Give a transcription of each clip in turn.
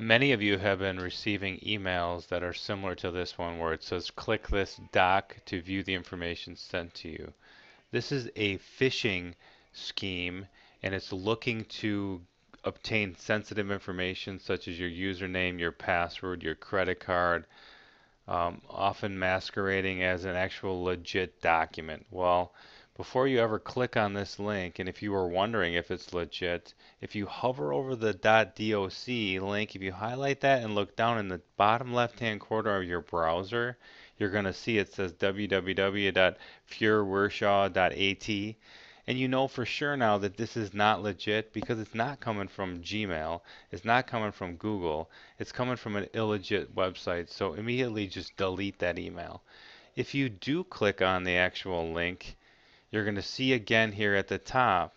Many of you have been receiving emails that are similar to this one where it says click this doc to view the information sent to you. This is a phishing scheme and it's looking to obtain sensitive information such as your username, your password, your credit card, um, often masquerading as an actual legit document. Well, before you ever click on this link, and if you were wondering if it's legit, if you hover over the .doc link, if you highlight that and look down in the bottom left-hand corner of your browser, you're going to see it says www.fuhrwershaw.at. And you know for sure now that this is not legit because it's not coming from Gmail, it's not coming from Google, it's coming from an illegit website. So immediately just delete that email. If you do click on the actual link, you're going to see again here at the top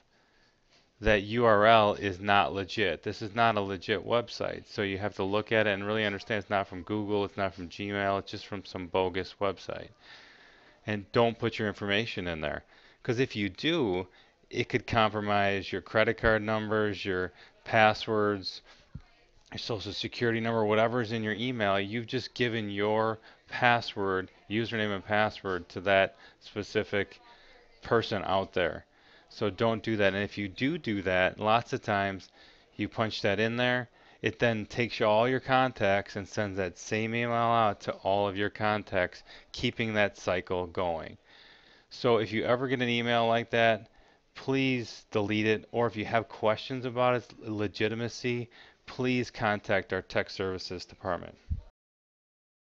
that URL is not legit. This is not a legit website. So you have to look at it and really understand it's not from Google, it's not from Gmail, it's just from some bogus website. And don't put your information in there. Because if you do, it could compromise your credit card numbers, your passwords, your social security number, whatever's in your email. You've just given your password, username and password to that specific person out there. So don't do that. And if you do do that, lots of times you punch that in there, it then takes you all your contacts and sends that same email out to all of your contacts, keeping that cycle going. So if you ever get an email like that, please delete it. Or if you have questions about its legitimacy, please contact our tech services department.